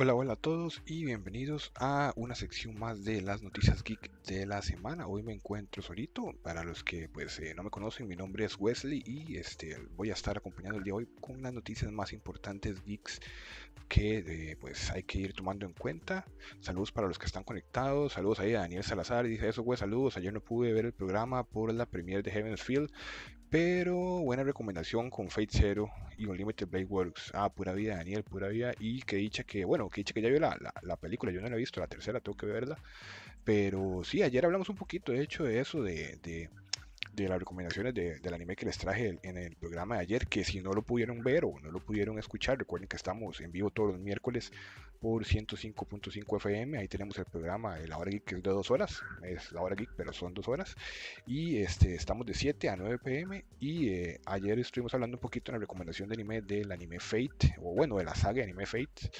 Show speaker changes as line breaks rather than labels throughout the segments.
Hola, hola a todos y bienvenidos a una sección más de las noticias geek de la semana. Hoy me encuentro solito. Para los que pues eh, no me conocen, mi nombre es Wesley y este voy a estar acompañando el día de hoy con las noticias más importantes geeks que eh, pues hay que ir tomando en cuenta. Saludos para los que están conectados. Saludos ahí a Daniel Salazar. Dice eso, güey, saludos. Ayer no pude ver el programa por la premiere de Heaven's Field, pero buena recomendación con Fate Zero y Unlimited Blade Works. Ah, pura vida, Daniel, pura vida. Y que dicha que, bueno, que ya vio la, la, película. Yo no la he visto, la tercera tengo que verla. Pero sí, ayer hablamos un poquito, de hecho, de eso, de, de de las recomendaciones de, del anime que les traje en el programa de ayer, que si no lo pudieron ver o no lo pudieron escuchar, recuerden que estamos en vivo todos los miércoles por 105.5 FM, ahí tenemos el programa la hora geek que es de dos horas, es la hora geek pero son dos horas, y este, estamos de 7 a 9 pm y eh, ayer estuvimos hablando un poquito en la recomendación de anime del anime Fate, o bueno, de la saga de anime Fate,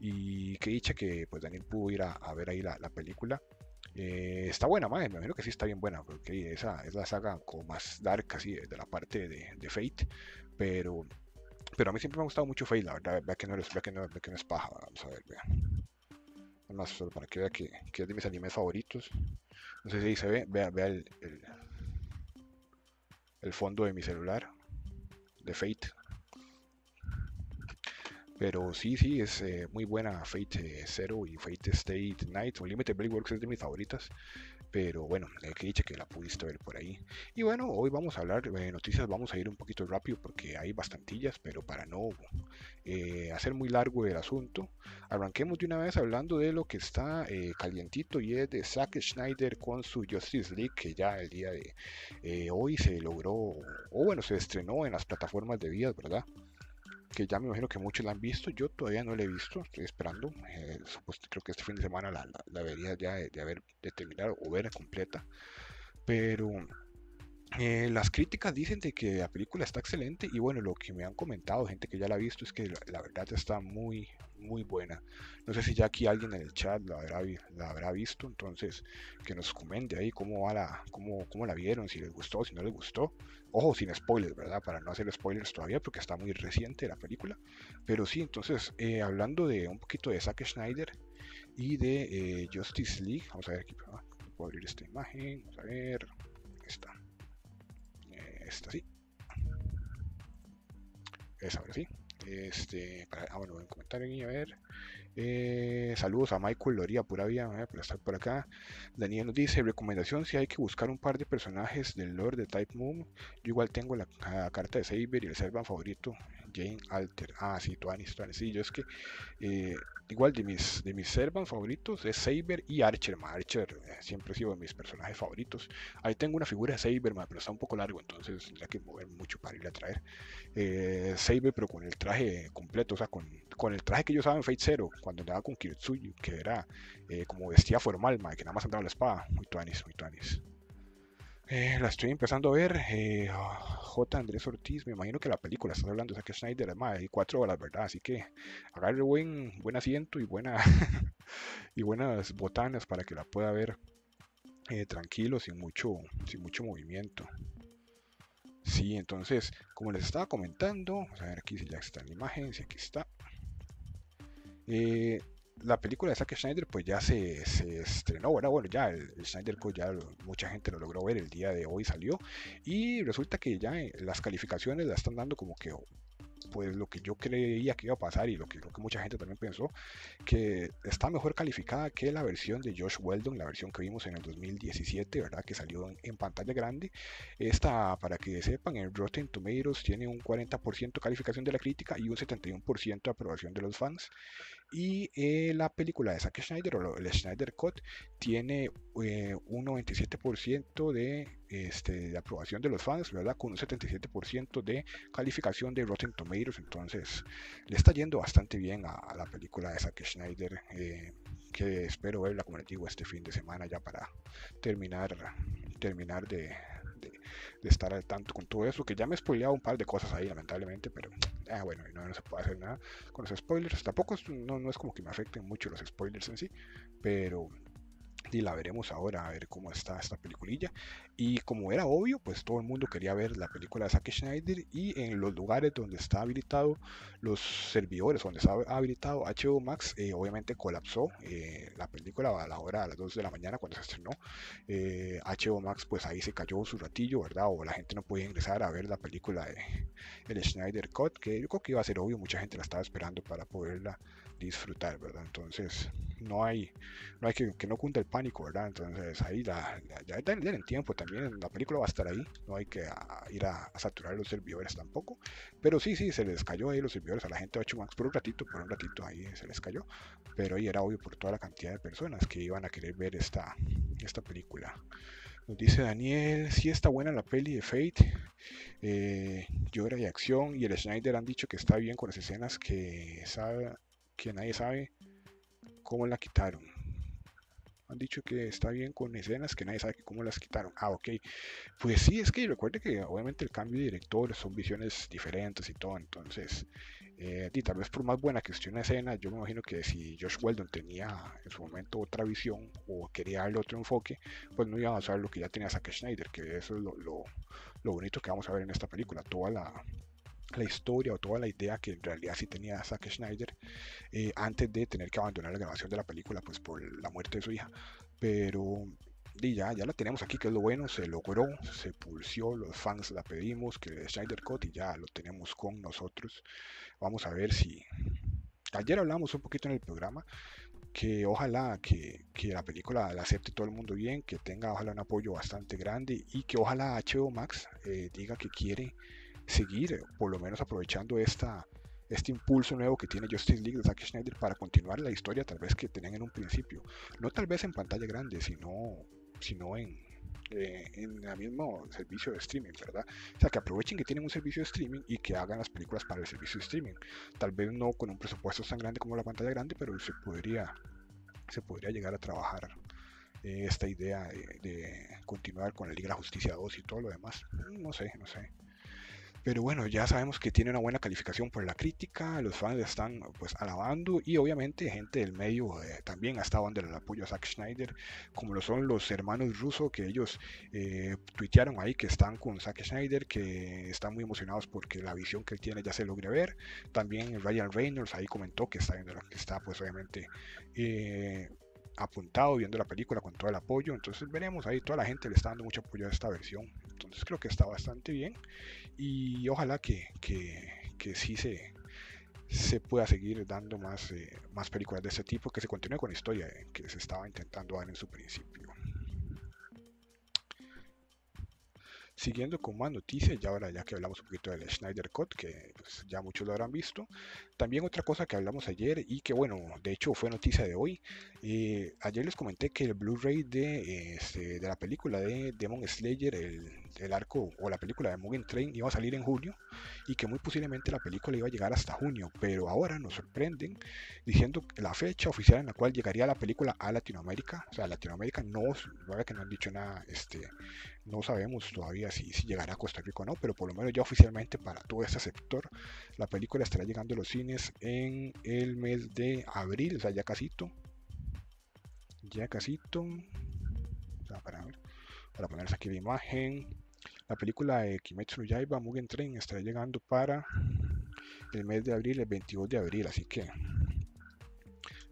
y que dicha que pues Daniel pudo ir a, ver ahí la, la película. Eh, está buena, madre, me imagino que sí está bien buena, porque esa es la saga como más dark, así, de la parte de, Fate, pero, pero a mí siempre me ha gustado mucho Fate, la verdad, vea que no es, que no, que no es paja, vamos a ver, vea. Más solo para que vea que, que, es de mis animes favoritos. No sé si se ve, vea, vea el, el fondo de mi celular de Fate. Pero sí, sí, es eh, muy buena Fate Zero y Fate State Night. Unlimited Blade Works es de mis favoritas. Pero bueno, eh, que dicho que la pudiste ver por ahí. Y bueno, hoy vamos a hablar de noticias. Vamos a ir un poquito rápido porque hay bastantillas. Pero para no eh, hacer muy largo el asunto, arranquemos de una vez hablando de lo que está calientito y es de Zack Schneider con su Justice League. Que ya el día de hoy se logró, o bueno, se estrenó en las plataformas de vías, ¿verdad? Que ya me imagino que muchos la han visto, yo todavía no la he visto, estoy esperando, eh, creo que este fin de semana la, la, vería ya de, haber de terminar o ver completa, pero eh, las críticas dicen de que la película está excelente y bueno, lo que me han comentado, gente que ya la ha visto, es que la, verdad está muy, muy buena. No sé si ya aquí alguien en el chat la habrá, la habrá visto, entonces que nos comente ahí cómo, va la, cómo, cómo la vieron, si les gustó, si no les gustó. Ojo, sin spoilers, ¿verdad? Para no hacer spoilers todavía porque está muy reciente la película. Pero sí, entonces, eh, hablando de un poquito de Zack Schneider y de eh, Justice League, vamos a ver aquí, puedo abrir esta imagen, vamos a ver, está esta sí. Es ahora sí. Este, ah, bueno, voy a comentar aquí, a ver. Eh, saludos a Michael Loría, pura vida, eh, por estar por acá. Daniel nos dice: Recomendación: si hay que buscar un par de personajes del Lord de Type Moon. Yo igual tengo la, carta de Saber y el Servan favorito, Jane Alter. Ah, sí, Tuanis, Tuanis. Sí, yo es que eh, igual de mis, de mis Servan favoritos es Saber y Archer. Archer eh, siempre ha sido de mis personajes favoritos. Ahí tengo una figura de Saber, pero está un poco largo, entonces tendría que mover mucho para ir a traer. Eh, Saber, pero con el traje completo, o sea, con, con el traje que yo usaba en Fate Zero, cuando andaba con Kiritsuyu, que era como vestía formal, que nada más andaba la espada. Muy tuanis, muy tuanis. Eh, la estoy empezando a ver. Eh, J. Andrés Ortiz, me imagino que la película, estás hablando de Zack Snyder, además, hay cuatro horas, ¿verdad? Así que agarre buen, buen asiento y, buena y buenas botanas para que la pueda ver eh, tranquilo, sin mucho, sin mucho movimiento. Sí, entonces, como les estaba comentando, vamos a ver aquí si ya está en la imagen, si aquí está. La película de Zack Snyder pues ya se, estrenó, bueno, bueno, ya el, Snyder Code ya mucha gente lo logró ver, el día de hoy salió y resulta que ya eh, las calificaciones la están dando como que pues lo que yo creía que iba a pasar y lo que, que mucha gente también pensó, que está mejor calificada que la versión de Josh Weldon, la versión que vimos en el 2017, ¿verdad? Que salió en, pantalla grande. Esta, para que sepan, en Rotten Tomatoes tiene un 40% calificación de la crítica y un 71% de aprobación de los fans. Y eh, la película de Zack Schneider o el Schneider Cut tiene eh, un 97% de, este, de aprobación de los fans, ¿verdad? Con un 77% de calificación de Rotten Tomatoes. Entonces, le está yendo bastante bien a, la película de Zack Schneider. Eh, que espero verla, como les digo, este fin de semana ya para terminar, terminar de, de, estar al tanto con todo eso, que ya me he spoileado un par de cosas ahí, lamentablemente, pero ah, bueno, no, no, se puede hacer nada con los spoilers. Tampoco no, no es como que me afecten mucho los spoilers en sí, pero y la veremos ahora a ver cómo está esta peliculilla. Y como era obvio, pues todo el mundo quería ver la película de Zack Schneider y en los lugares donde está habilitado los servidores, donde está habilitado HBO Max, eh, obviamente colapsó eh, la película a la hora a las 2 de la mañana cuando se estrenó. HBO eh, Max, pues ahí se cayó su ratillo, ¿verdad? O la gente no podía ingresar a ver la película de el Schneider Cut, que yo creo que iba a ser obvio, mucha gente la estaba esperando para poderla disfrutar, ¿verdad? Entonces, no hay, no hay que, no cunda el pánico, ¿verdad? Entonces, ahí la, ya tienen tiempo también, la película va a estar ahí, no hay que ir a, saturar los servidores tampoco, pero sí, sí, se les cayó ahí los servidores a la gente de 8 Max por un ratito, por un ratito ahí se les cayó, pero ahí era obvio por toda la cantidad de personas que iban a querer ver esta, esta película. Nos dice Daniel, si está buena la peli de Fate, eh, llora y acción, y el Schneider han dicho que está bien con las escenas que sabe, que nadie sabe cómo la quitaron. Han dicho que está bien con escenas que nadie sabe cómo las quitaron. Ah, ok. Pues sí, es que recuerde que obviamente el cambio de director son visiones diferentes y todo. Entonces, eh, y tal vez por más buena que esté una escena, yo me imagino que si Josh Weldon tenía en su momento otra visión o quería darle otro enfoque, pues no iba a usar lo que ya tenía Zack Schneider, que eso es lo, bonito que vamos a ver en esta película. Toda la, la historia o toda la idea que en realidad sí tenía Zack Schneider eh, antes de tener que abandonar la grabación de la película pues por la muerte de su hija. Pero ya, ya la tenemos aquí que es lo bueno se logró se pulsió los fans la pedimos que Schneider Cut y ya lo tenemos con nosotros. Vamos a ver si ayer hablamos un poquito en el programa que ojalá que, que, la película la acepte todo el mundo bien, que tenga ojalá un apoyo bastante grande y que ojalá HBO Max eh, diga que quiere seguir, eh, por lo menos aprovechando esta, este impulso nuevo que tiene Justice League de Zack Schneider para continuar la historia tal vez que tenían en un principio. No tal vez en pantalla grande, sino, sino en, eh, en el mismo servicio de streaming, ¿verdad? O sea, que aprovechen que tienen un servicio de streaming y que hagan las películas para el servicio de streaming. Tal vez no con un presupuesto tan grande como la pantalla grande, pero se podría, se podría llegar a trabajar eh, esta idea de, de, continuar con la Liga de la Justicia 2 y todo lo demás. No sé, no sé. Pero bueno, ya sabemos que tiene una buena calificación por la crítica, los fans están pues alabando y obviamente gente del medio eh, también ha estado dando el apoyo a Zack Schneider, como lo son los hermanos rusos que ellos eh, tuitearon ahí que están con Zack Schneider, que están muy emocionados porque la visión que él tiene ya se logre ver. También Ryan Reynolds ahí comentó que está viendo que está pues obviamente eh, apuntado viendo la película con todo el apoyo. Entonces veremos ahí, toda la gente le está dando mucho apoyo a esta versión. Entonces creo que está bastante bien y ojalá que, que, que sí se, se pueda seguir dando más, eh, más películas de este tipo, que se continúe con la historia que se estaba intentando dar en su principio. Siguiendo con más noticias, ya ahora ya que hablamos un poquito del Schneider Cut, que pues, ya muchos lo habrán visto. También otra cosa que hablamos ayer y que bueno, de hecho fue noticia de hoy. Eh, ayer les comenté que el Blu-ray de, este, de la película de Demon Slayer, el, el, arco o la película de Mugen Train iba a salir en julio y que muy posiblemente la película iba a llegar hasta junio. Pero ahora nos sorprenden diciendo la fecha oficial en la cual llegaría la película a Latinoamérica. O sea, Latinoamérica no, la que no han dicho nada este, no sabemos todavía si, si, llegará a Costa Rica o no, pero por lo menos ya oficialmente para todo este sector, la película estará llegando a los cines en el mes de abril, o sea, ya casito. Ya casito. para, ver, para ponerse aquí la imagen. La película de Kimetsu no Yaiba Mugen Train estará llegando para el mes de abril, el 22 de abril, así que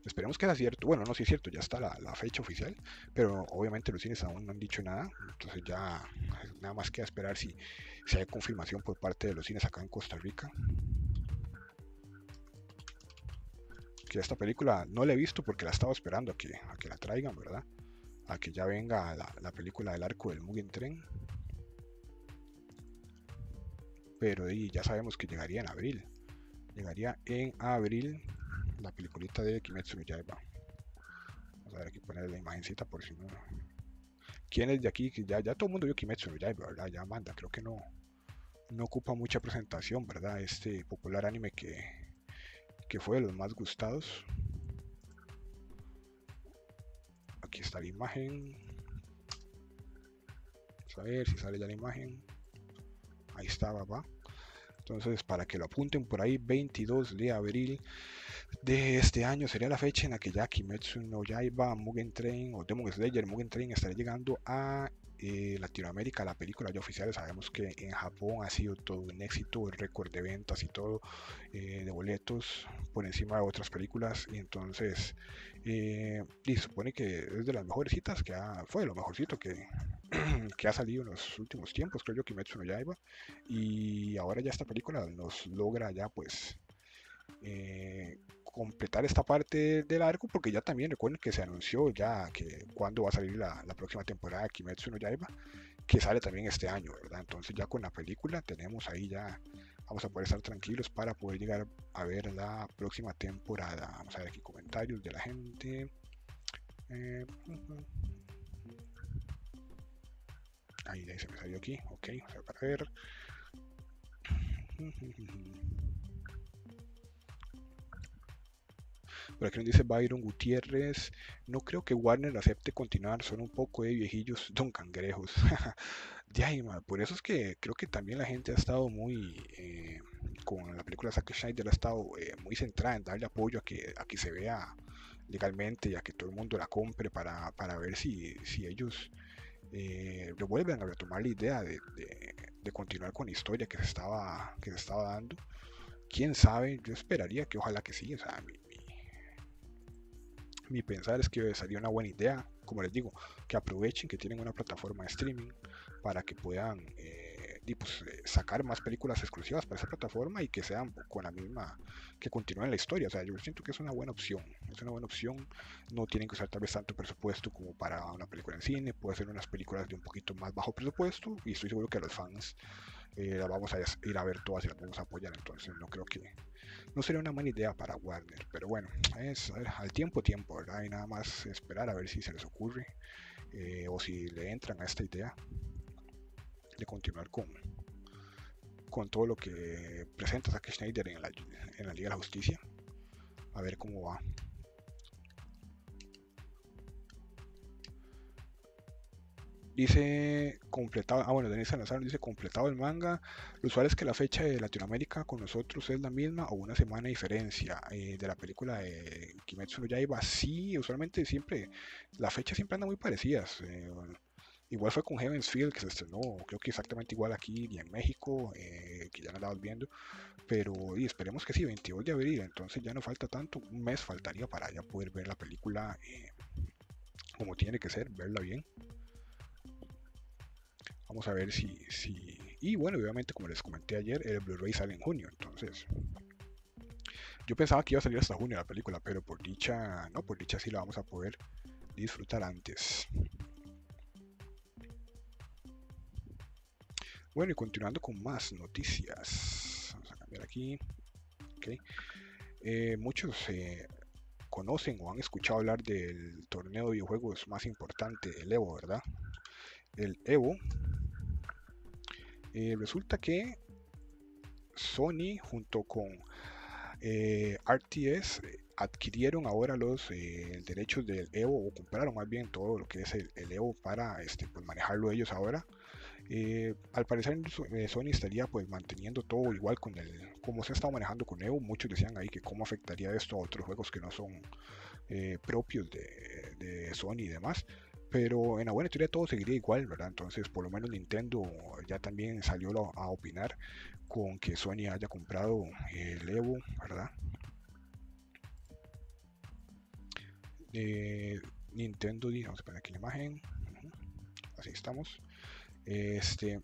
Esperemos que sea cierto. Bueno, no, si es cierto, ya está la, fecha oficial, pero obviamente los cines aún no han dicho nada. Entonces ya nada más queda esperar si, si hay confirmación por parte de los cines acá en Costa Rica. Que esta película no la he visto porque la estaba esperando a que, a que la traigan, ¿verdad? A que ya venga la, la película del arco del Mugen Tren. Pero ya sabemos que llegaría en abril. Llegaría en abril la peliculita de Kimetsu no Yaiba. Vamos a ver aquí poner la imagencita por si no. ¿Quién es de aquí? Ya, ya todo el mundo vio Kimetsu no Yaiba, ¿verdad? Ya manda, creo que no, no ocupa mucha presentación, ¿verdad? Este popular anime que, que fue de los más gustados. Aquí está la imagen. Vamos a ver si sale ya la imagen. Ahí está, va. Entonces, para que lo apunten por ahí, 22 de abril de este año sería la fecha en la que ya Kimetsu no Yaiba, Mugen Train o Demon Slayer, Mugen Train estará llegando a eh, Latinoamérica, la película ya oficial. Sabemos que en Japón ha sido todo un éxito, el récord de ventas y todo, eh, de boletos por encima de otras películas. Entonces, eh, y supone que es de las mejores citas, que fue lo mejorcito que, que ha salido en los últimos tiempos, creo yo, Kimetsu no Yaiba. Y ahora ya esta película nos logra ya pues completar esta parte del arco, porque ya también recuerden que se anunció ya que cuando va a salir la, próxima temporada de Kimetsu no Yaiba, que sale también este año, ¿verdad? Entonces ya con la película tenemos ahí ya, vamos a poder estar tranquilos para poder llegar a ver la próxima temporada. Vamos a ver aquí comentarios de la gente. Eh, ahí, se me salió aquí, ok, vamos a ver. Por aquí nos dice Byron Gutiérrez, no creo que Warner acepte continuar, son un poco de viejillos don cangrejos. ya, por eso es que creo que también la gente ha estado muy, eh, con la película Zack Snyder ha estado eh, muy centrada en darle apoyo a que, a se vea legalmente y a que todo el mundo la compre para, ver si, si ellos eh, vuelven a retomar la idea de, continuar con la historia que se estaba, que se estaba dando. Quién sabe, yo esperaría que ojalá que sí, o sea, mi pensar es que sería una buena idea, como les digo, que aprovechen que tienen una plataforma de streaming para que puedan eh, pues, eh, sacar más películas exclusivas para esa plataforma y que sean con la misma, que continúen la historia. O sea, yo siento que es una buena opción. Es una buena opción. No tienen que usar tal vez tanto presupuesto como para una película en cine. Puede ser unas películas de un poquito más bajo presupuesto y estoy seguro que a los fans eh, la vamos a ir a ver todas y las vamos a apoyar. Entonces no creo que no sería una buena idea para Warner. Pero bueno, es al tiempo tiempo, ¿verdad? Y nada más esperar a ver si se les ocurre eh, o si le entran a esta idea de continuar con, con todo lo que presenta Zack Schneider en la, en la Liga de la Justicia. A ver cómo va. Dice completado, ah bueno, Denis Salazar dice completado el manga. Lo usual es que la fecha de Latinoamérica con nosotros es la misma o una semana de diferencia. Eh, de la película de Kimetsu no Yaiba, sí, usualmente siempre, la fecha siempre anda muy parecidas. Eh, igual fue con Heaven's Field que se estrenó, creo que exactamente igual aquí y en México, eh, que ya no andamos viendo. Pero y esperemos que sí, 22 de abril, entonces ya no falta tanto, un mes faltaría para ya poder ver la película como tiene que ser, verla bien. Vamos a ver si, si... Y bueno, obviamente como les comenté ayer, el Blu-ray sale en junio, entonces... Yo pensaba que iba a salir hasta junio la película, pero por dicha, no, por dicha sí la vamos a poder disfrutar antes. Bueno, y continuando con más noticias. Vamos a cambiar aquí. Okay. Eh, muchos conocen o han escuchado hablar del torneo de videojuegos más importante, el Evo, ¿verdad? El Evo eh, resulta que Sony junto con eh, RTS adquirieron ahora los eh, derechos del Evo o compraron más bien todo lo que es el, Evo para este, pues, manejarlo ellos ahora. al parecer Sony estaría pues manteniendo todo igual con el como se ha estado manejando con Evo. Muchos decían ahí que cómo afectaría esto a otros juegos que no son propios de Sony y demás pero en la buena teoría todo seguiría igual, ¿verdad? Entonces, por lo menos Nintendo ya también salió a opinar con que Sony haya comprado el Evo, ¿verdad? Eh, Nintendo, vamos a poner aquí la imagen, así estamos. Este,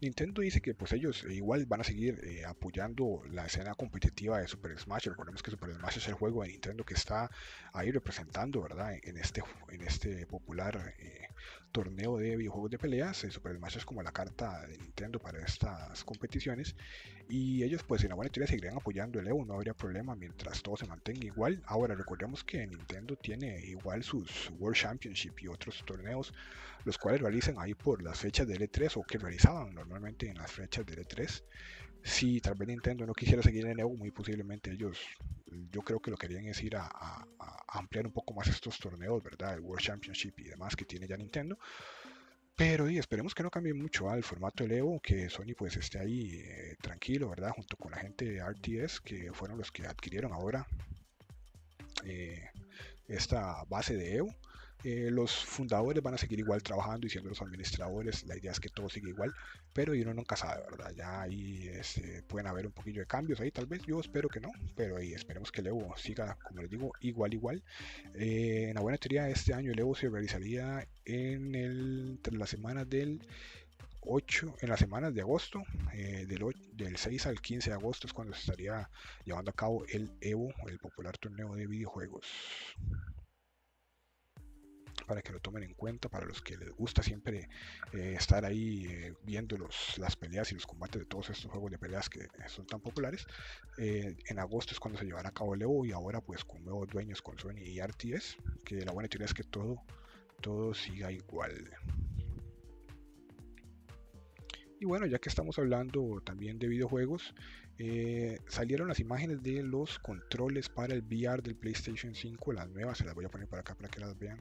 Nintendo dice que pues ellos igual van a seguir eh, apoyando la escena competitiva de Super Smash. Recordemos que Super Smash es el juego de Nintendo que está ahí representando, ¿verdad? En este, en este popular eh, torneo de videojuegos de peleas. Eh, Super Smash es como la carta de Nintendo para estas competiciones. Y ellos pues en la buena teoría seguirían apoyando el Evo, no habría problema mientras todo se mantenga igual. Ahora recordemos que Nintendo tiene igual sus World Championship y otros torneos los cuales realizan ahí por las fechas de E3 o que realizaban normalmente en las fechas de E3. Si tal vez Nintendo no quisiera seguir en Evo, muy posiblemente ellos, yo creo que lo querían es ir a, ampliar un poco más estos torneos, ¿verdad? El World Championship y demás que tiene ya Nintendo. Pero y esperemos que no cambie mucho al formato del Evo, que Sony pues esté ahí eh, tranquilo, ¿verdad? Junto con la gente de RTS, que fueron los que adquirieron ahora eh, esta base de Evo. Eh, los fundadores van a seguir igual trabajando y siendo los administradores. La idea es que todo siga igual, pero uno nunca sabe, ¿verdad? Ya ahí este, pueden haber un poquillo de cambios ahí, tal vez. Yo espero que no, pero ahí esperemos que el Evo siga, como les digo, igual, igual. Eh, en la buena teoría, este año el Evo se realizaría en el, entre las semanas del 8, en las semanas de agosto, eh, del, del 6 al 15 de agosto es cuando se estaría llevando a cabo el Evo, el popular torneo de videojuegos para que lo tomen en cuenta, para los que les gusta siempre eh, estar ahí eh, viendo los, las peleas y los combates de todos estos juegos de peleas que son tan populares. Eh, en agosto es cuando se llevará a cabo el Evo y ahora pues con nuevos dueños con Sony y RTS, que la buena teoría es que todo, todo siga igual. Y bueno, ya que estamos hablando también de videojuegos, salieron las imágenes de los controles para el VR del PlayStation 5, las nuevas, se las voy a poner para acá para que las vean.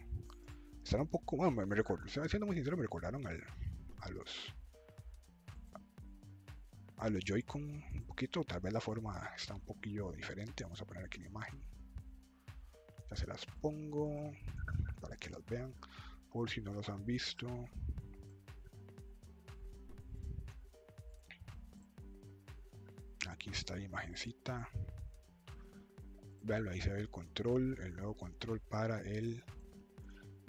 Están un poco, bueno, me, me recuerdo, siendo muy sincero, me recordaron al, a los a los Joy-Con un poquito, tal vez la forma está un poquillo diferente. Vamos a poner aquí la imagen. Ya se las pongo para que las vean, por si no los han visto. Aquí está la imagencita. Veanlo, ahí se ve el control, el nuevo control para el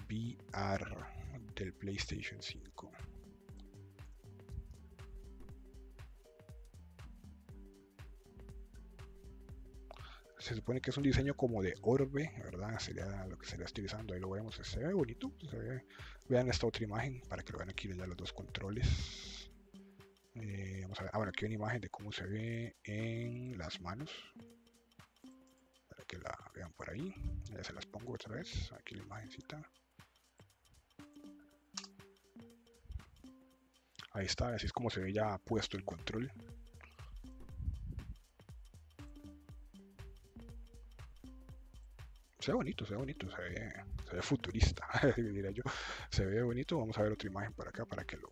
VR del PlayStation 5. Se supone que es un diseño como de orbe, ¿verdad? Sería lo que sería utilizando. Ahí lo vemos. Se ve bonito. Vean esta otra imagen para que lo vean aquí ya los dos controles. Eh, vamos a ver. Ahora aquí una imagen de cómo se ve en las manos. Para que la vean por ahí. Ya se las pongo otra vez. Aquí la imagencita. Ahí está, así es como se ve ya puesto el control. Se ve bonito, se ve bonito, se ve, se ve futurista, diría yo. Se ve bonito, vamos a ver otra imagen por acá para que lo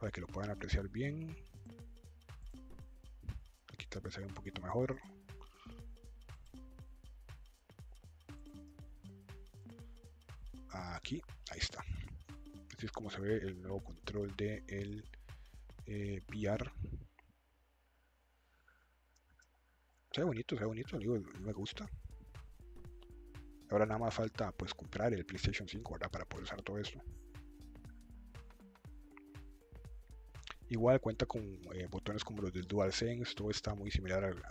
para que lo puedan apreciar bien. Aquí tal vez se ve un poquito mejor. Aquí, ahí está. Como se ve el nuevo control de el eh, VR. Se ve bonito, se ve bonito, me gusta. Ahora nada más falta pues comprar el PlayStation 5, ¿verdad? Para poder usar todo esto. Igual cuenta con eh, botones como los del DualSense, todo está muy similar al,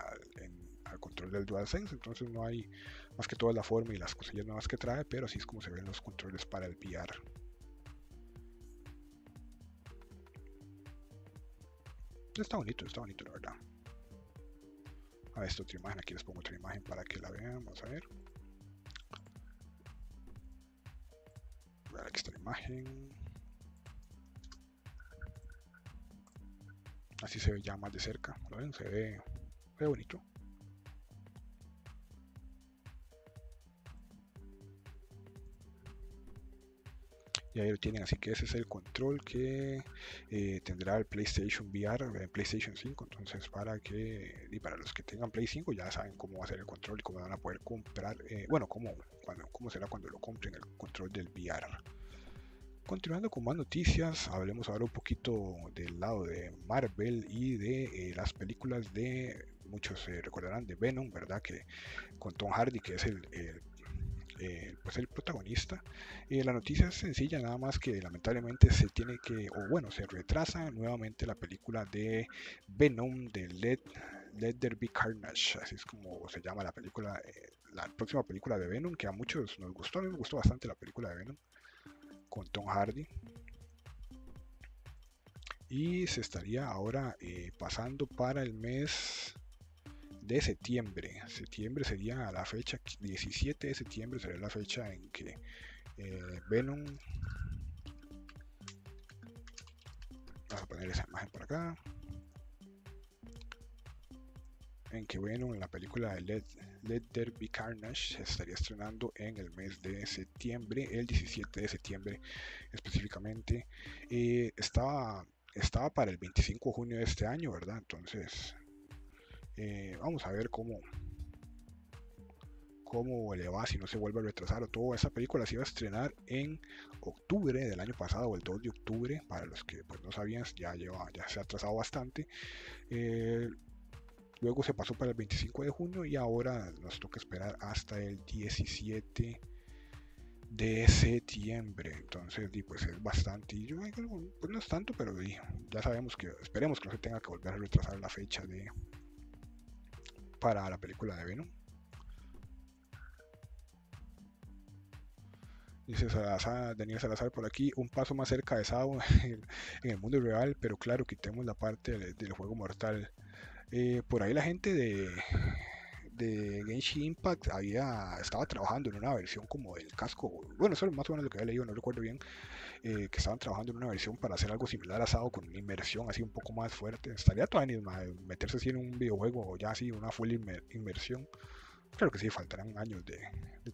al, control del DualSense, entonces no hay más que toda la forma y las cosillas nuevas que trae, pero así es como se ven los controles para el VR. Está bonito, está bonito la verdad. A ver, esta otra imagen, aquí les pongo otra imagen para que la vean, vamos a ver. Aquí está la imagen. Así se ve ya más de cerca, ¿lo ven? Se ve, se ve bonito. Y ahí lo tienen así que ese es el control que eh, tendrá el PlayStation VR el eh, PlayStation 5 entonces para que y para los que tengan Play 5 ya saben cómo va a ser el control y cómo van a poder comprar eh, bueno cómo, cuando, cómo será cuando lo compren el control del VR Continuando con más noticias, hablemos ahora un poquito del lado de Marvel y de las películas de, muchos se recordarán de Venom, ¿verdad? Que con Tom Hardy, que es el eh, pues el protagonista. Eh, la noticia es sencilla, nada más que lamentablemente se tiene que, o bueno, se retrasa nuevamente la película de Venom de Let, Let There Be Carnage, así es como se llama la película, eh, la próxima película de Venom, que a muchos nos gustó, a mí me gustó bastante la película de Venom con Tom Hardy. Y se estaría ahora pasando para el mes de septiembre. Septiembre sería la fecha, 17 de septiembre sería la fecha en que eh, Venom... Vamos a poner esa imagen por acá. En que Venom en la película de Let, Let There Be Carnage estaría estrenando en el mes de septiembre, el 17 de septiembre específicamente. Eh, estaba, estaba para el 25 de junio de este año, ¿verdad? Entonces, eh, vamos a ver cómo, cómo le va si no se vuelve a retrasar o todo. Esa película se iba a estrenar en octubre del año pasado o el 2 de octubre. Para los que pues, no sabían, ya, lleva, ya se ha atrasado bastante. Eh, luego se pasó para el 25 de junio y ahora nos toca esperar hasta el 17 de septiembre. Entonces, pues es bastante. Y yo, pues no es tanto, pero ya sabemos que esperemos que no se tenga que volver a retrasar la fecha de para la película de Venom. Dice Daniel Salazar por aquí, un paso más cerca de Sao en, el mundo real, pero claro, quitemos la parte del, juego mortal. Eh, por ahí la gente de, de Genshin Impact había estaba trabajando en una versión como del casco, bueno, eso es más o menos lo que había leído, no recuerdo bien, eh, que estaban trabajando en una versión para hacer algo similar a Sao con una inmersión así un poco más fuerte. Estaría todavía meterse así en un videojuego ya así una full inmersión. Claro que sí, faltarán años de,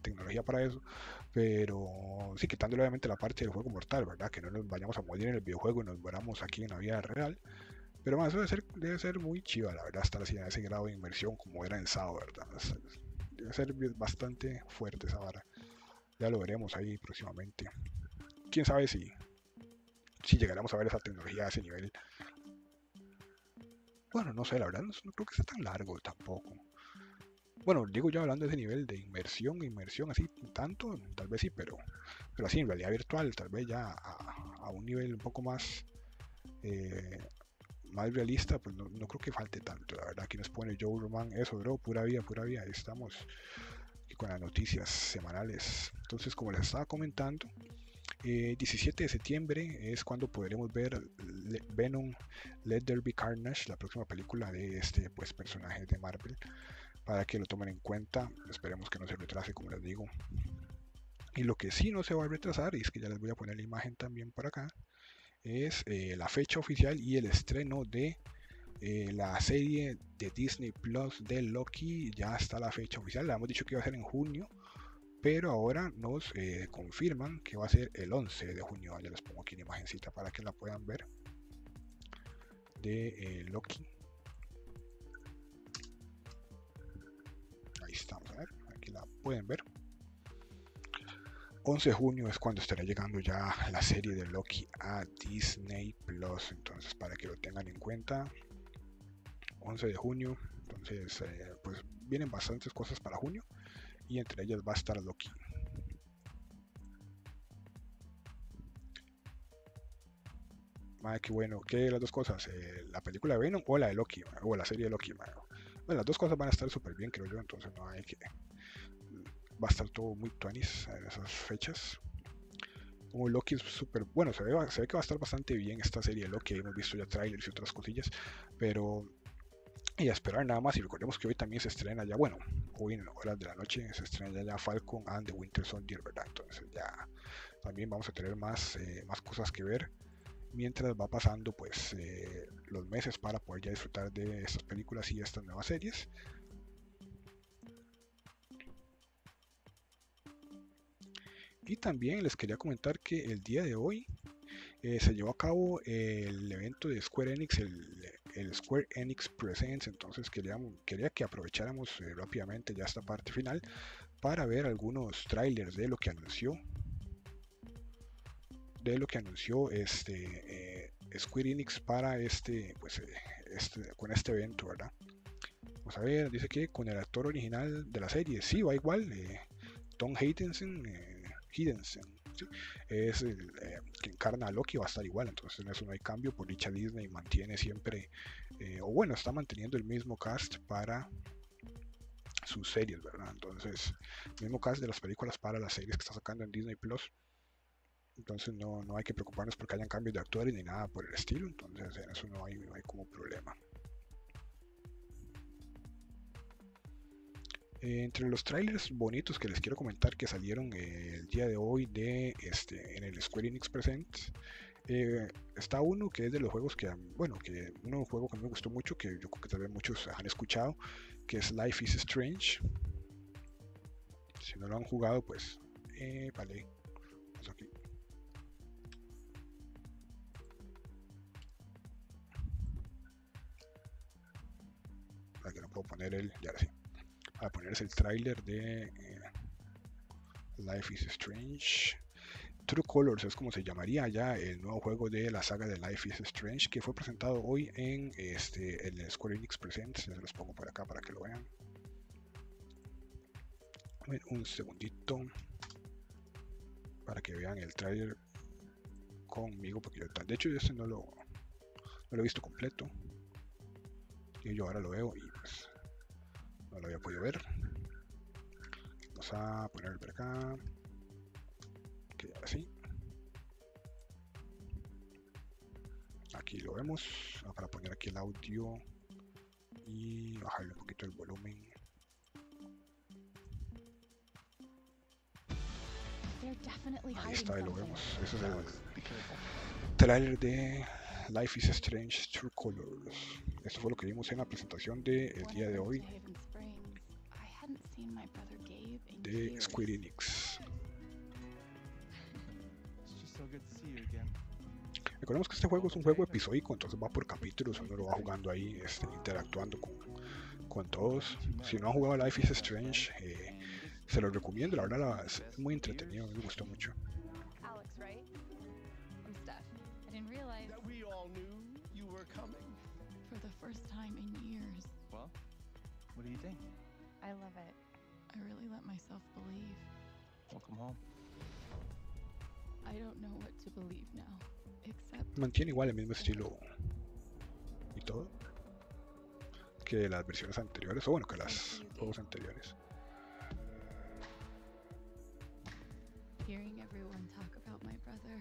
tecnología para eso, pero sí, quitándole obviamente la parte del juego mortal, ¿verdad? Que no nos vayamos a morir en el videojuego y nos moramos aquí en la vida real. Pero más, debe ser, debe ser muy chiva, la verdad, estar así en ese grado de inversión como era en SAO, ¿verdad? Debe ser bastante fuerte esa vara. Ya lo veremos ahí próximamente. Quién sabe si, si llegaremos a ver esa tecnología a ese nivel. Bueno, no sé, la verdad, no creo que sea tan largo tampoco. Bueno, digo yo hablando de ese nivel de inmersión, inmersión así tanto, tal vez sí, pero, pero así en realidad virtual, tal vez ya a, un nivel un poco más, eh, más realista, pues no, creo que falte tanto, la verdad. Aquí nos pone Joe Roman, eso, bro, pura vida, pura vida, ahí estamos con las noticias semanales. Entonces, como les estaba comentando, 17 eh, de septiembre es cuando podremos ver Venom Let There Be Carnage, la próxima película de este pues, personaje de Marvel para que lo tomen en cuenta. Esperemos que no se retrase, como les digo. Y lo que sí no se va a retrasar, y es que ya les voy a poner la imagen también por acá, es eh, la fecha oficial y el estreno de eh, la serie de Disney Plus de Loki. Ya está la fecha oficial, le hemos dicho que iba a ser en junio, pero ahora nos eh, confirman que va a ser el 11 de junio. Ya les pongo aquí una imagencita para que la puedan ver de Loki. estamos, a ver, aquí la pueden ver. 11 de junio es cuando estará llegando ya la serie de Loki a Disney Plus. Entonces, para que lo tengan en cuenta, 11 de junio. Entonces, eh, pues vienen bastantes cosas para junio y entre ellas va a estar Loki. Madre, qué bueno. ¿Qué las dos cosas? Eh, ¿La película de Venom o la de Loki? O la serie de Loki, bueno, las dos cosas van a estar súper bien, creo yo, entonces no hay que... Va a estar todo muy tuanis en esas fechas. Como Loki es súper... Bueno, se ve, que va a estar bastante bien esta serie de Loki, hemos visto ya trailers y otras cosillas, pero... Y a esperar nada más, y recordemos que hoy también se estrena ya, bueno, hoy en horas de la noche se estrena ya, Falcon and the Winter Soldier, ¿verdad? Entonces ya también vamos a tener más, eh, más cosas que ver mientras va pasando pues eh, los meses para poder ya disfrutar de estas películas y estas nuevas series. Y también les quería comentar que el día de hoy eh, se llevó a cabo el evento de Square Enix, el, Square Enix Presents. Entonces quería, quería que aprovecháramos eh, rápidamente ya esta parte final para ver algunos trailers de lo que anunció de lo que anunció este eh, Square Enix para este, pues, este, con este evento, ¿verdad? Vamos a ver, dice que con el actor original de la serie, sí, va igual, Tom Haydensen, es el que encarna a Loki, va a estar igual, entonces en eso no hay cambio, por dicha Disney mantiene siempre, o bueno, está manteniendo el mismo cast para sus series, ¿verdad? Entonces, mismo cast de las películas para las series que está sacando en Disney Plus. Entonces no, hay que preocuparnos porque hayan cambios de actores ni nada por el estilo. Entonces en eso no hay, hay como problema. Entre los trailers bonitos que les quiero comentar que salieron el día de hoy de este en el Square Enix Presents eh, está uno que es de los juegos que bueno que uno juego que me gustó mucho que yo creo que tal vez muchos han escuchado que es Life is Strange si no lo han jugado pues Eh, vale. Vamos aquí. No puedo poner el. Ya sí. Para ponerse el tráiler de eh, Life is Strange. True Colors es como se llamaría ya el nuevo juego de la saga de Life is Strange que fue presentado hoy en este el Square Enix Presents. Se los pongo por acá para que lo vean. un segundito para que vean el trailer conmigo porque yo de hecho yo este no lo no lo he visto completo y yo ahora lo veo y pues no lo había podido ver. Vamos a ponerlo por acá. Así aquí lo vemos. Para poner aquí el audio y bajarle un poquito el volumen. Ahí está, ahí lo vemos. Ese es el trailer de Life is Strange True Colors. Esto fue lo que vimos en la presentación del de día de hoy de Square Enix Recordemos que este juego es un juego episódico, entonces va por capítulos, uno lo va jugando ahí, este, interactuando con, con, todos. Si no han jugado Life is Strange, eh, se lo recomiendo, la verdad es muy entretenido, me gustó mucho. Alex, right? I'm Steph. I didn't realize that we all knew you were coming. For the first time in years. Well, what do you think? I love it. I really let myself believe. Welcome home. I don't know what to believe now. Mantiene igual el mismo estilo y todo que las versiones anteriores, o bueno, que los juegos anteriores. Hearing everyone talk about my brother,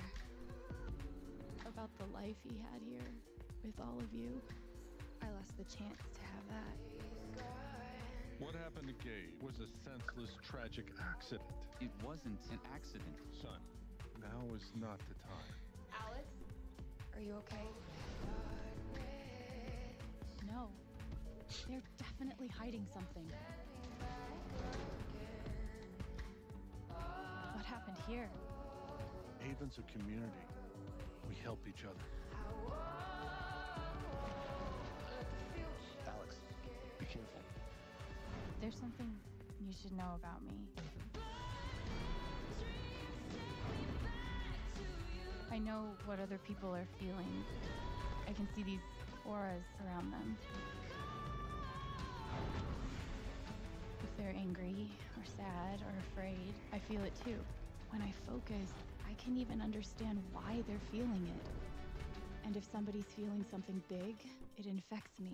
about the life he had here with all of you, I lost the chance to have that. What happened to Gabe was a senseless, tragic accident. It wasn't an accident. Son, now is not the time. Alex, are you okay? No. They're definitely hiding something. What happened here? Haven's a community. We help each other. Alex, be careful. There's something you should know about me. I know what other people are feeling. I can see these auras around them. If they're angry or sad or afraid, I feel it too. When I focus, I can even understand why they're feeling it. And if somebody's feeling something big, it infects me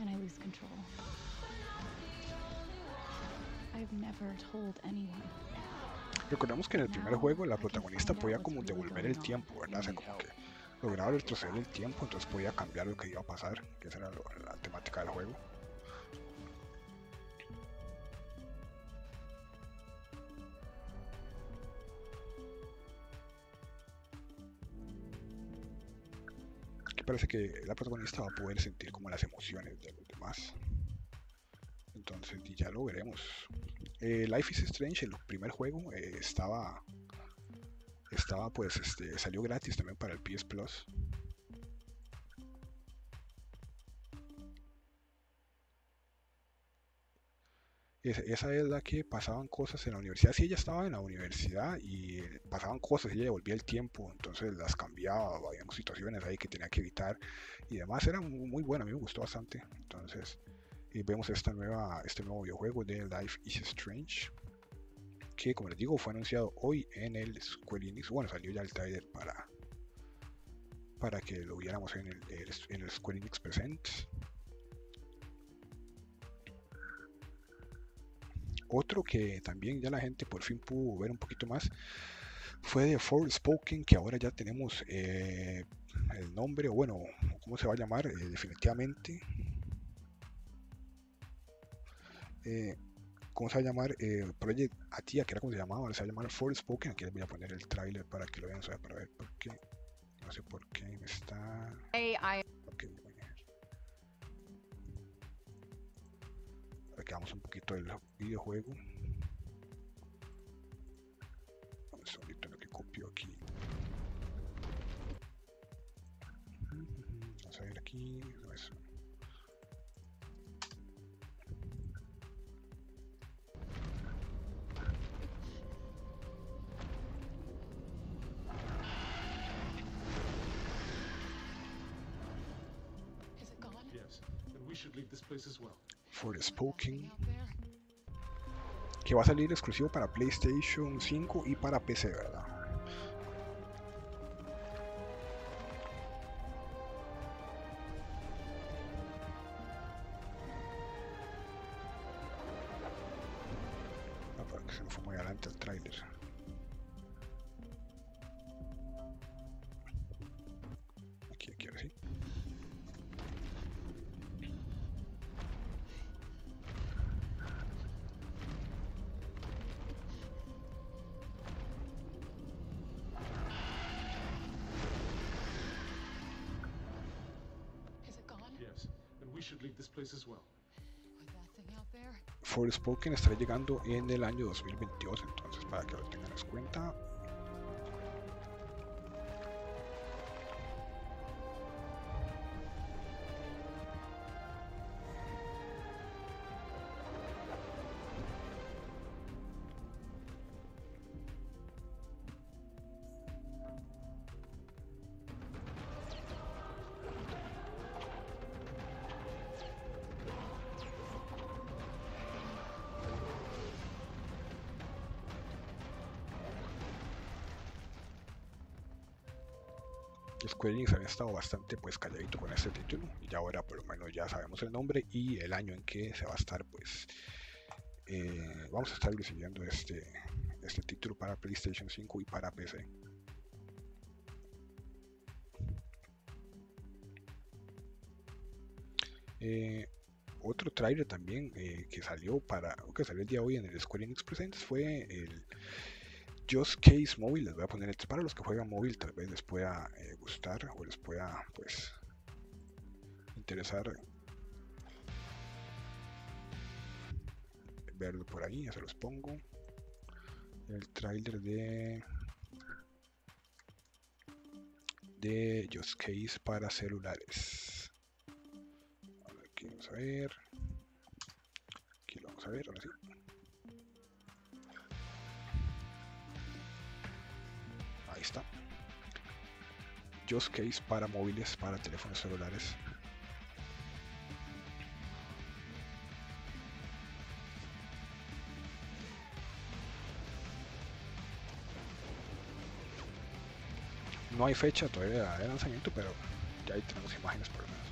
and I lose control. I've never told anyone. Recordemos que en el primer juego la protagonista podía como devolver el tiempo, ¿verdad? O sea, como que lograba retroceder el tiempo, entonces podía cambiar lo que iba a pasar, que esa era la temática del juego. Aquí parece que la protagonista va a poder sentir como las emociones de los demás. Entonces ya lo veremos. Eh, Life is Strange, el primer juego, eh, estaba, estaba pues, este, salió gratis también para el PS Plus. esa es la que pasaban cosas en la universidad. Si ella estaba en la universidad y pasaban cosas, ella devolvía el tiempo, entonces las cambiaba, había situaciones ahí que tenía que evitar y demás. Era muy, buena, a mí me gustó bastante. Entonces, y vemos esta nueva, este nuevo videojuego de Life is Strange que como les digo fue anunciado hoy en el Square Enix. Bueno salió ya el trailer para para que lo viéramos en el, en el Square Enix Presents otro que también ya la gente por fin pudo ver un poquito más fue de Spoken que ahora ya tenemos eh, el nombre o bueno cómo se va a llamar eh, definitivamente eh, ¿cómo se va a llamar? Eh, Project Atia, que era como se llamaba, se va a llamar Forspoken. Aquí les voy a poner el trailer para que lo vean, para ver por qué. No sé por qué me está. AI. Ok, bueno. Aquí un poquito del videojuego.
Vamos ahorita lo
que copio aquí. Vamos a ver aquí. Eso. Well.
For the Spoken.
Out there?
Que va a salir exclusivo para PlayStation 5 y para PC, ¿verdad? Forspoken estará llegando en el año 2022, entonces para que lo tengan en cuenta. Square Enix había estado bastante pues calladito con este título y ahora por lo menos ya sabemos el nombre y el año en que se va a estar pues eh, vamos a estar recibiendo este este título para PlayStation 5 y para PC Eh, otro trailer también eh, que salió para que salió el día de hoy en el Square Enix Presents fue el Just Case Mobile, les voy a poner este para los que juegan móvil, tal vez les pueda eh, gustar o les pueda pues interesar verlo por ahí, ya se los pongo. El trailer de de Just Case para celulares. Aquí vamos a ver. Aquí lo vamos a ver, ahora sí. Está. Just Case para móviles, para teléfonos celulares. No hay fecha todavía de lanzamiento, pero ya ahí tenemos imágenes por lo menos.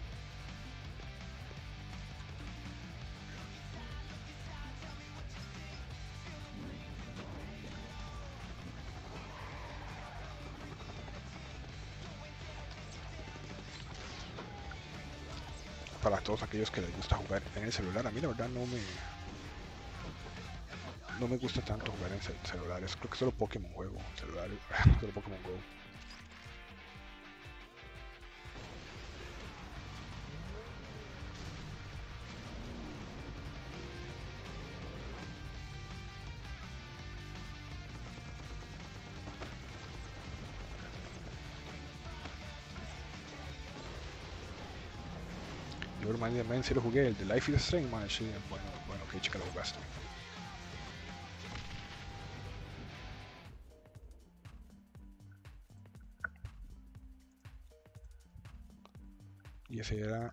Todos aquellos que les gusta jugar en el celular. A mí la verdad no me no me gusta tanto jugar en cel- celulares. Creo que solo Pokémon juego en celulares, solo Pokémon Go. Yo man, man, en serio jugué el de Life is Strange, man, sí, bueno, bueno, que chica lo jugaste. Y ese era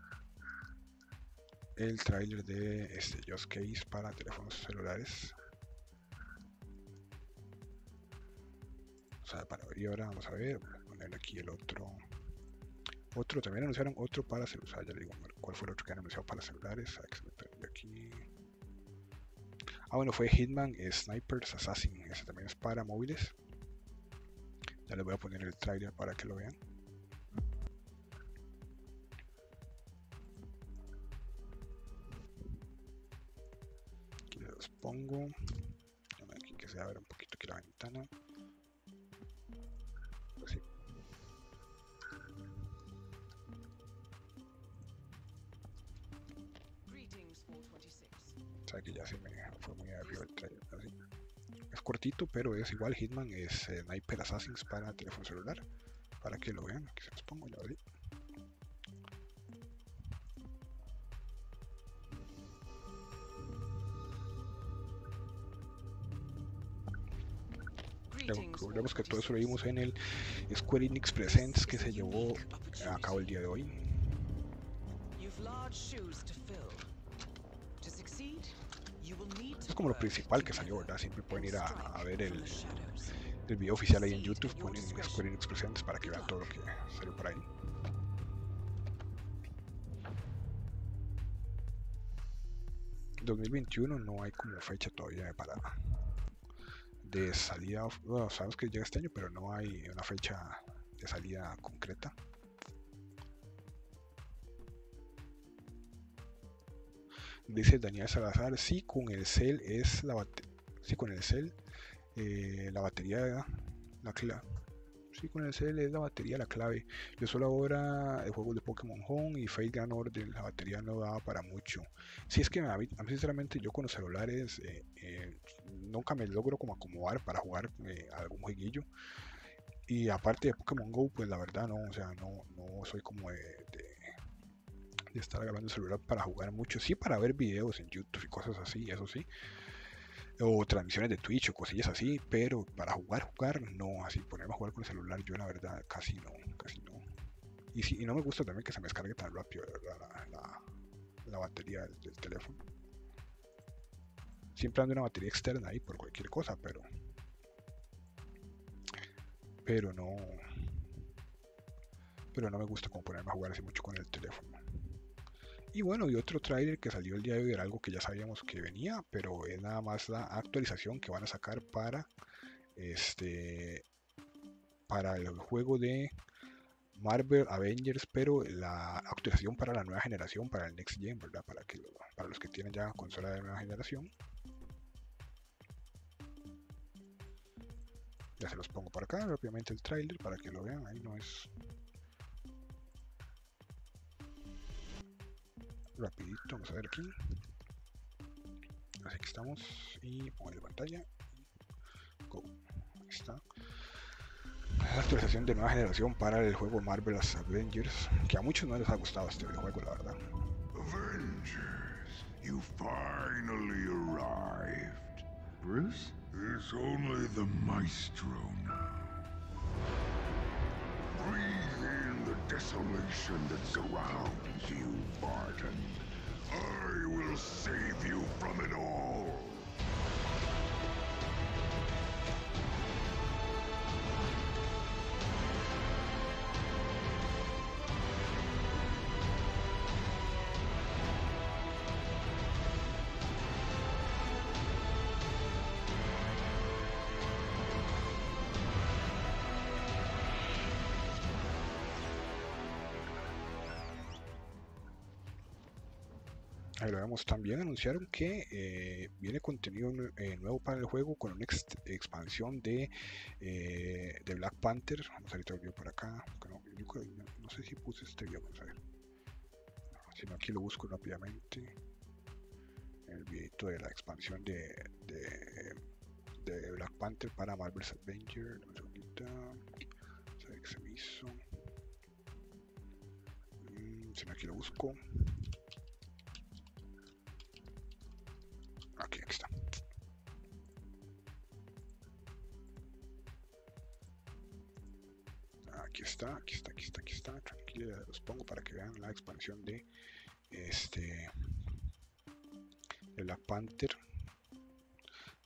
el tráiler de este Just Case para teléfonos celulares. O sea, para abrir ahora, vamos a ver, poner aquí el otro. Otro, también anunciaron otro para celulares. Ya le digo cuál fue el otro que han anunciado para celulares. Ah, aquí. Ah, bueno, fue Hitman Snipers Assassin. Ese también es para móviles. Ya les voy a poner el trailer para que lo vean. Aquí los pongo. Aquí que se abra un poquito aquí la ventana. Es cortito, pero es igual. Hitman es eh, Sniper Assassins para teléfono celular. Para que lo vean, aquí se los pongo, ya lo Recordemos que todo eso lo vimos en el Square Enix Presents que se llevó a cabo el día de hoy. Es como lo principal que salió, ¿verdad? Siempre pueden ir a, ver el, video oficial ahí en YouTube, ponen Square Enix Presents para que vean todo lo que salió por ahí. En 2021 no hay como fecha todavía para de salida, bueno, sabemos que llega este año, pero no hay una fecha de salida concreta. Dice Daniel Salazar, sí con el cel es la sí con el cel eh, la batería la clave sí con el cel es la batería la clave. Yo solo ahora el juego de Pokémon Home y Fate Grand Order la batería no daba para mucho. Si es que a mí, sinceramente yo con los celulares eh, eh, nunca me logro como acomodar para jugar algún jueguillo. Y aparte de Pokémon Go pues la verdad no o sea no, no soy como de- de estar agarrando el celular para jugar mucho sí para ver videos en YouTube y cosas así eso sí o transmisiones de Twitch o cosillas así, pero para jugar, jugar, no, así ponerme a jugar con el celular, yo la verdad casi no, casi no. Y, sí, y no me gusta también que se me descargue tan rápido la, la, la- la batería del, del teléfono. Siempre ando una batería externa ahí por cualquier cosa, pero. Pero no. Pero no me gusta como ponerme a jugar así mucho con el teléfono. Y bueno, y otro tráiler que salió el día de hoy era algo que ya sabíamos que venía, pero es nada más la actualización que van a sacar para este para el juego de Marvel Avengers, pero la actualización para la nueva generación, para el Next Gen, ¿verdad? Para que para los que tienen ya consola de nueva generación. Ya se los pongo por acá rápidamente el tráiler para que lo vean, ahí no es rapidito, vamos a ver aquí. Así que estamos y pongo la pantalla. Go. Ahí está. La actualización de nueva generación para el juego Marvel's Avengers, que a muchos no les ha gustado este videojuego, la verdad.
Avengers, you finally arrived.
Bruce?
It's only the Maestro now. Desolation that surrounds you, Barton. I will save you from it all.
Ahí lo vemos también. Anunciaron que eh, viene contenido eh, nuevo para el juego con una ex- expansión de, eh, de Black Panther. Vamos a ver el video por acá. No, yo no- sé si puse este video. Vamos a ver. Si no, aquí lo busco rápidamente. El videito de la expansión de, de, de Black Panther para Marvel's Avenger. Un segundito. Vamos a ver se me hizo. Mm, si no, aquí lo busco. Aquí, aquí está. Aquí está, aquí está, aquí está, aquí está. Tranquilo, los pongo para que vean la expansión de este de Black Panther.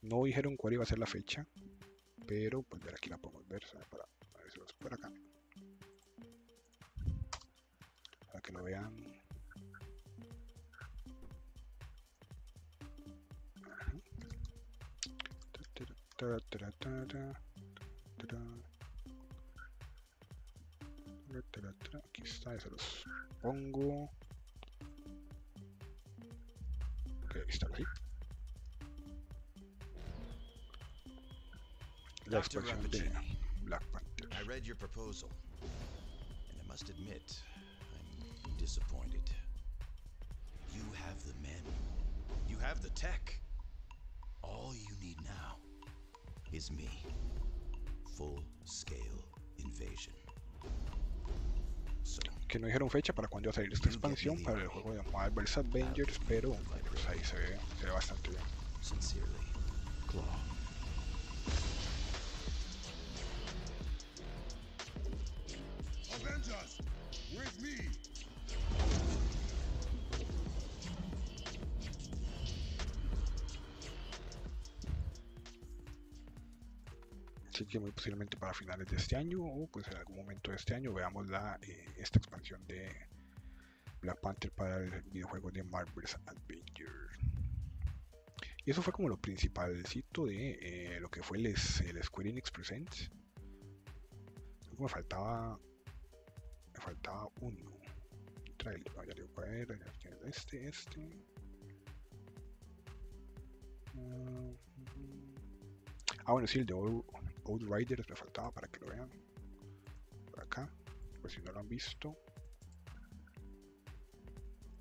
No dijeron cuál iba a ser la fecha, pero pues ver aquí la podemos ver, para a ver si por acá. Para que lo vean. Ta, ta, ta. Aquí está, se los pongo. Ok, está, así. La expansión de Black Panther.
I read your proposal, and I must admit, I'm disappointed. You have the men, you have the tech. All you need now is me. Full scale invasion.
Que no dijeron fecha para cuando va a salir esta expansión para el juego llamado Adverse Avengers, pero pues ahí se ve, se ve bastante bien.
Sincerely, Claw.
Avengers, with me.
Muy posiblemente para finales de este año o pues en algún momento de este año veamos la, eh, esta expansión de Black Panther para el videojuego de Marvel's Adventure. Y eso fue como lo principalcito de eh, lo que fue el, el Square Enix Presents. Me faltaba. Me faltaba uno. Trailer, ya digo cuál era, Este, este. Mm, Ah, bueno, sí, el de Old, Outriders me faltaba para que lo vean. Por acá, por si no lo han visto.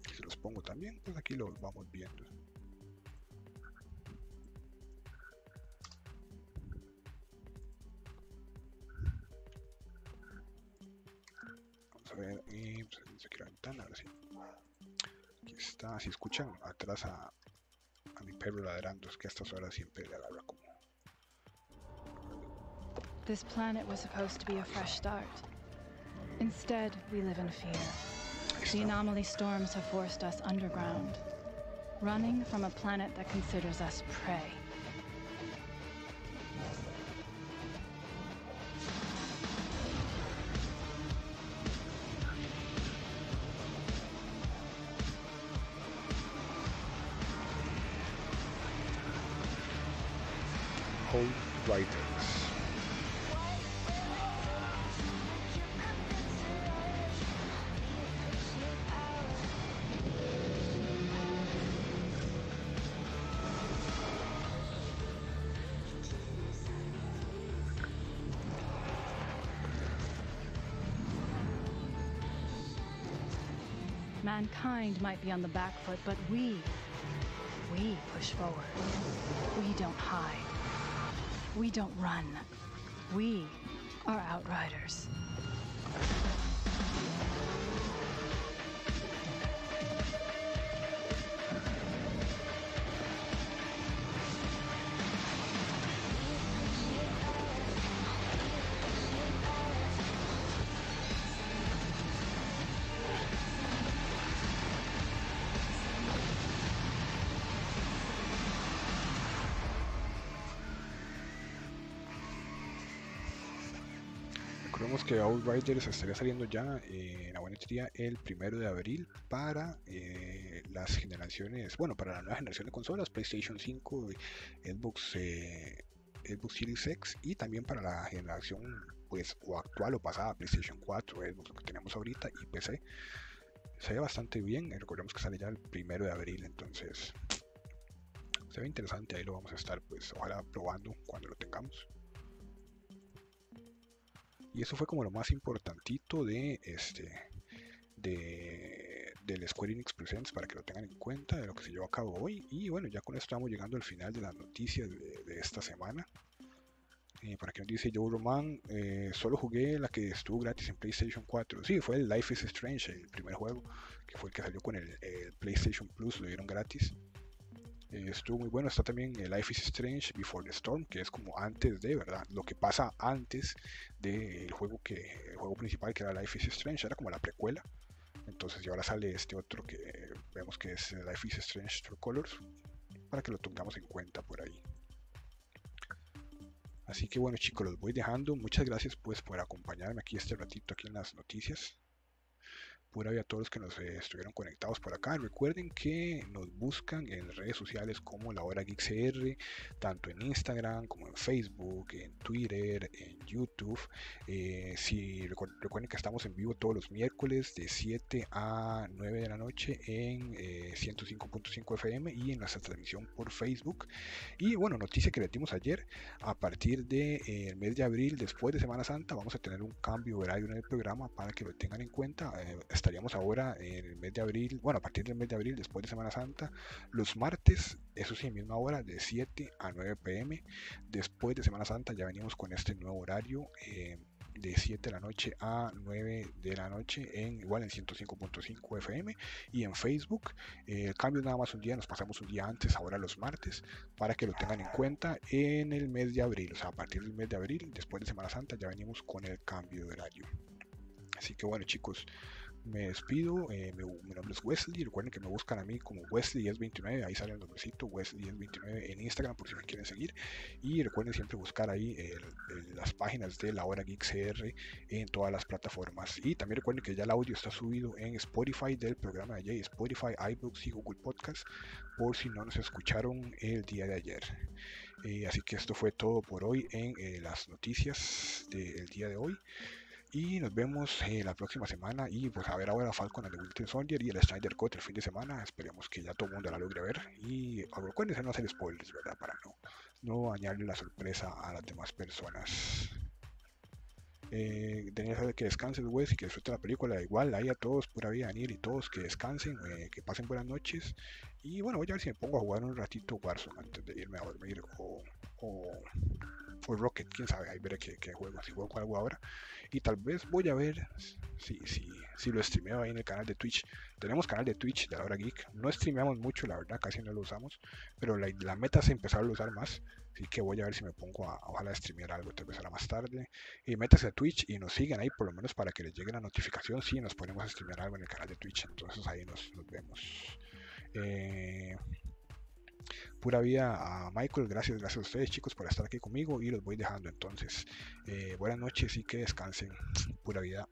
Aquí se los pongo también, pues aquí los vamos viendo. Vamos a ver, y pues, dice aquí la ventana, ahora sí. Aquí está, si escuchan atrás a, a mi perro ladrando, es que a estas horas siempre le agarra como
This planet was supposed to be a fresh start. Instead, we live in fear. The anomaly storms have forced us underground, running from a planet that considers us prey. Might be on the back foot, but we, we push forward. We don't hide. We don't run. We are outriders.
Outriders estaría saliendo ya eh, en la boletería el primero de abril para eh, las generaciones, bueno, para la nueva generación de consolas, PlayStation 5, Xbox, eh, Xbox Series X y también para la generación pues o actual o pasada, PlayStation 4, Xbox, lo que tenemos ahorita y PC. Se ve bastante bien, eh, recordemos que sale ya el primero de abril, entonces se ve interesante, ahí lo vamos a estar pues ojalá probando cuando lo tengamos. Y eso fue como lo más importantito de este de del Square Enix Presents para que lo tengan en cuenta de lo que se llevó a cabo hoy. Y bueno, ya con esto estamos llegando al final de las noticias de, esta semana. Eh, para quien dice Joe Roman, eh, solo jugué la que estuvo gratis en PlayStation 4. Sí, fue el Life is Strange, el primer juego, que fue el que salió con el PlayStation Plus, lo dieron gratis. Eh, estuvo muy bueno. Está también el Life is Strange Before the Storm, que es como antes de, ¿verdad? Lo que pasa antes del juego que el juego principal, que era Life is Strange, era como la precuela. Entonces, y ahora sale este otro que vemos que es Life is Strange True Colors, para que lo tengamos en cuenta por ahí. Así que bueno chicos, los voy dejando. Muchas gracias pues por acompañarme aquí este ratito aquí en las noticias. Pura vida a todos los que nos eh, estuvieron conectados por acá. Recuerden que nos buscan en redes sociales como La Hora Geek CR, tanto en Instagram como en Facebook, en Twitter, en YouTube. Eh, si recu- recuerden que estamos en vivo todos los miércoles de 7 a 9 de la noche en eh, 105.5 FM y en nuestra transmisión por Facebook. Y bueno, noticia que le dimos ayer, a partir del de, eh, mes de abril, después de Semana Santa, vamos a tener un cambio horario en el programa para que lo tengan en cuenta. Estaríamos ahora en el mes de abril, bueno, a partir del mes de abril, después de Semana Santa, los martes, eso sí, misma hora, de 7 a 9 pm. Después de Semana Santa ya venimos con este nuevo horario. eh, de 7 de la noche a 9 de la noche en igual en 105.5 FM y en Facebook eh, el cambio nada más un día nos pasamos un día antes ahora los martes para que lo tengan en cuenta en el mes de abril o sea a partir del mes de abril después de Semana Santa ya venimos con el cambio de horario así que bueno chicos me despido. eh, mi, nombre es Wesley. Recuerden que me buscan a mí como Wesley1029. Ahí sale el nombrecito Wesley1029 en Instagram por si me quieren seguir. Y recuerden siempre buscar ahí las páginas de la hora Geek CR en todas las plataformas. Y también recuerden que ya el audio está subido en Spotify del programa de ayer, Spotify, iBooks y Google Podcast, por si no nos escucharon el día de ayer. Eh, así que esto fue todo por hoy en eh, las noticias del día de hoy. Y nos vemos eh, la próxima semana. Y pues a ver ahora Falcon and the Winter Soldier y el Snyder Cut el fin de semana. Esperemos que ya todo el mundo la logre ver. Y acuérdense no hacer spoilers, ¿verdad? Para no, no la sorpresa a las demás personas. Eh, tenía que descansen, güey, y que disfruten la película. Igual, ahí a todos, pura vida, venir y todos que descansen, eh, que pasen buenas noches. Y bueno, voy a ver si me pongo a jugar un ratito Warzone antes de irme a dormir. O, o Rocket, quién sabe, ahí veré qué, qué juego, si juego algo ahora. Y tal vez voy a ver si, si, si lo streameo ahí en el canal de Twitch. Tenemos canal de Twitch de la hora geek. No streameamos mucho, la verdad, casi no lo usamos. Pero la, la meta es empezar a usar más. Así que voy a ver si me pongo a, ojalá streamear algo, tal vez ahora más tarde. Y métase a Twitch y nos siguen ahí por lo menos para que les llegue la notificación si nos ponemos a streamear algo en el canal de Twitch. Entonces ahí nos, nos vemos. Eh, pura vida a Michael, gracias, gracias a ustedes chicos por estar aquí conmigo y los voy dejando entonces. Eh, buenas noches y que descansen. Pura vida.